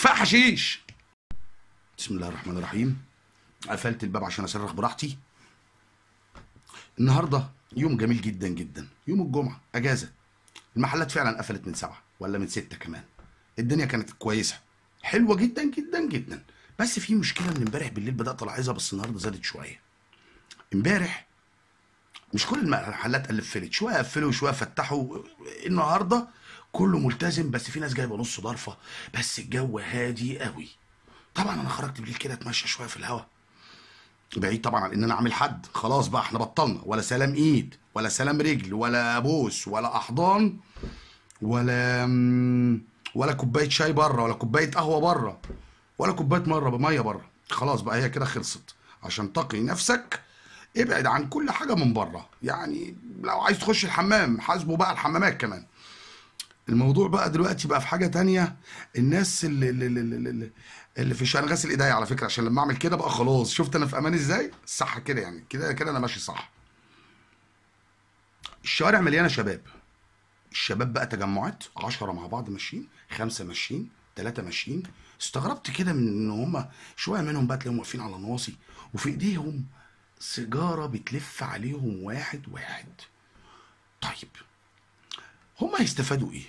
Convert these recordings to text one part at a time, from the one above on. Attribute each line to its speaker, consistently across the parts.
Speaker 1: كفايه حشيش. بسم الله الرحمن الرحيم. قفلت الباب عشان أصرخ براحتي. النهارده يوم جميل جدا جدا. يوم الجمعة أجازة. المحلات فعلا قفلت من سبعة ولا من ستة كمان. الدنيا كانت كويسة. حلوة جدا جدا جدا. بس في مشكلة من امبارح بالليل بدأت ألاحظها بس النهارده زادت شوية. امبارح مش كل المحلات قفلت شوية قفلوا وشوية فتحوا. النهارده كله ملتزم بس في ناس جايبة نص ضرفة. بس الجو هادي قوي. طبعا أنا خرجت بالليل كده أتمشى شوية في الهواء بعيد طبعا عن إن أنا عامل حد. خلاص بقى إحنا بطلنا. ولا سلام إيد ولا سلام رجل ولا بوس ولا أحضان ولا ولا كوباية شاي بره ولا كوباية قهوة بره ولا كوباية مرة بميه بره خلاص بقى هي كده خلصت. عشان تقي نفسك ابعد عن كل حاجة من بره. يعني لو عايز تخش الحمام حاسبه بقى الحمامات كمان. الموضوع بقى دلوقتي بقى في حاجة تانية. الناس اللي اللي, اللي, اللي, في أنا غاسل ايديا على فكرة عشان لما أعمل كده بقى خلاص. شفت أنا في أمان إزاي؟ صح كده يعني. كده كده أنا ماشي صح. الشوارع مليانة شباب. الشباب بقى تجمعات عشرة مع بعض ماشيين خمسة ماشيين ثلاثة ماشيين. استغربت كده من إن هم شوية منهم بقى تلاقيهم واقفين على نواصي وفي إيديهم سيجارة بتلف عليهم واحد واحد. طيب هم هيستفادوا إيه؟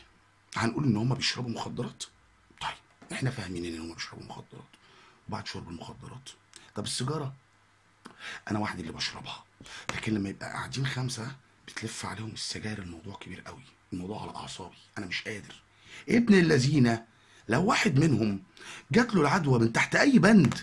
Speaker 1: هنقول إن هم بيشربوا مخدرات؟ طيب إحنا فاهمين إن هم بيشربوا مخدرات. وبعد شرب المخدرات. طب السيجارة؟ أنا واحد اللي بشربها. لكن لما يبقى قاعدين خمسة بتلف عليهم السجاير الموضوع كبير قوي. الموضوع على أعصابي. أنا مش قادر. ابن اللذينه لو واحد منهم جات له العدوى من تحت أي بند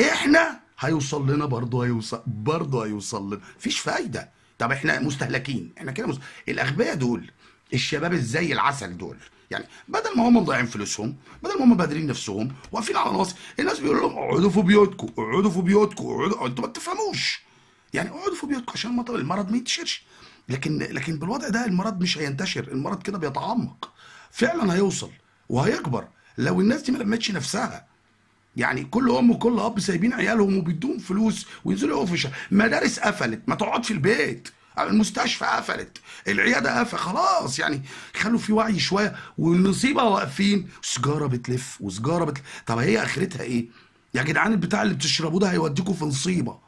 Speaker 1: إحنا هيوصل لنا برضه هيوصل برضه هيوصل لنا. مفيش فايدة. طب إحنا مستهلكين. إحنا كده مست... الأغبياء دول الشباب الزي العسل دول يعني بدل ما هم مضيعين فلوسهم بدل ما هم بادرين نفسهم واقفين على ناصر الناس بيقولوا لهم اقعدوا في بيوتكم اقعدوا في بيوتكم اقعدوا أنتوا ما تفهموش. يعني اقعدوا في بيوتكم عشان المرض ما ينتشرش. لكن لكن بالوضع ده المرض مش هينتشر. المرض كده بيتعمق. فعلا هيوصل وهيكبر. لو الناس دي ما لمتش نفسها يعني كل أم وكل أب سايبين عيالهم وبيدوهم فلوس وينزلوا يقفوا مدارس قفلت ما تقعد في البيت. المستشفى قفلت العيادة قفل خلاص يعني خلوا في وعي شوية والنصيبه واقفين. سجارة بتلف وسجارة بتلف. طب هي آخرتها إيه؟ يا جدعان البتاع اللي بتشربوه ده هيوديكوا في نصيبة.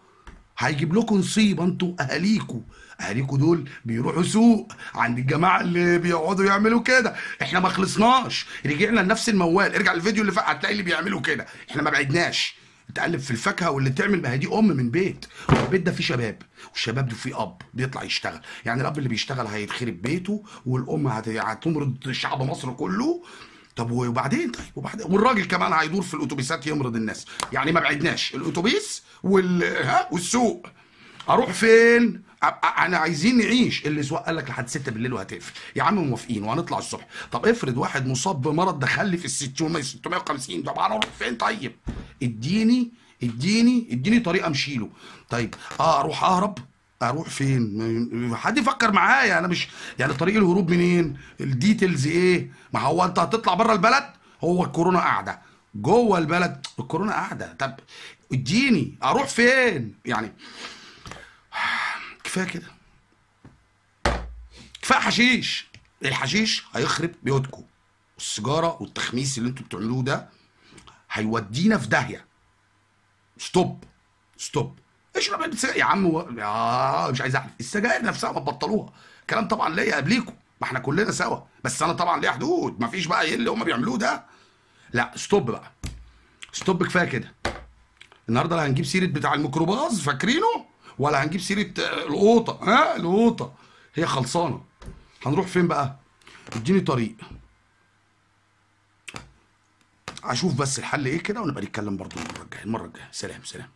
Speaker 1: هيجيب لكم نصيبه أنتوا اهاليكوا. اهاليكوا دول بيروحوا سوق عند الجماعة اللي بيقعدوا يعملوا كده. إحنا ما خلصناش. رجعنا لنفس الموال. ارجع الفيديو اللي فات هتلاقي اللي بيعملوا كده. إحنا ما بعدناش. تقلب في الفاكهة واللي تعمل ما هي دي أم من بيت. والبيت ده فيه شباب. والشباب ده فيه أب. بيطلع يشتغل. يعني الاب اللي بيشتغل هيتخرب بيته والأم هت- هتمرض شعب مصر كله. طب وبعدين؟ طيب وبعدين؟ والراجل كمان هيدور في الأتوبيسات يمرض الناس. يعني ما بعدناش. الأتوبيس وال ها؟ والسوق. أروح فين؟ أنا عايزين نعيش. اللي سواق قال لك لحد 6 بالليل وهتقفل. يا عم موافقين وهنطلع الصبح. طب افرض واحد مصاب بمرض دخل لي في ال 600 650 طب أنا أروح فين طيب؟ اديني اديني اديني طريقة امشي له طيب آه أروح أهرب. أروح فين؟ حد يفكر معايا. أنا مش يعني طريق الهروب منين؟ ال details إيه؟ ما هو أنت هتطلع بره البلد؟ هو الكورونا قاعدة. جوه البلد الكورونا قاعدة. طب اديني أروح فين؟ يعني كفاية كده. كفاية حشيش. الحشيش هيخرب بيوتكم. السيجارة والتخميس اللي أنتوا بتعملوه ده هيودينا في داهية. stop stop اشرب سجاير يا عم و... يا مش عايز أحلف. السجاير نفسها ما تبطلوها. الكلام طبعا ليا قبليكم. ما إحنا كلنا سوا. بس أنا طبعا ليا حدود. ما فيش بقى إيه اللي هم بيعملوه ده. لا stop بقى. stop كفاية كده. النهارده لا هنجيب سيرة بتاع الميكروباص فاكرينه؟ ولا هنجيب سيرة آه، القوطة. ها؟ القوطة. هي خلصانة. هنروح فين بقى؟ اديني طريق. أشوف بس الحل إيه كده ونبقى نتكلم برضو المرة الجاية. المرة الجاية. سلام سلام.